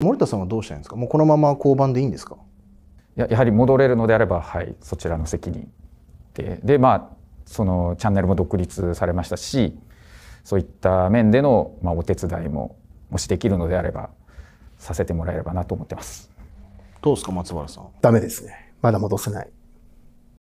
森田さんはどうしたいんですか？もうこのまま交番でいいんですか？ややはり戻れるのであれば、はい、そちらの責任ででまあそのチャンネルも独立されましたしそういった面での、まあ、お手伝いももしできるのであればさせてもらえればなと思ってます。どうですか松原さん？ダメですね。まだ戻せない。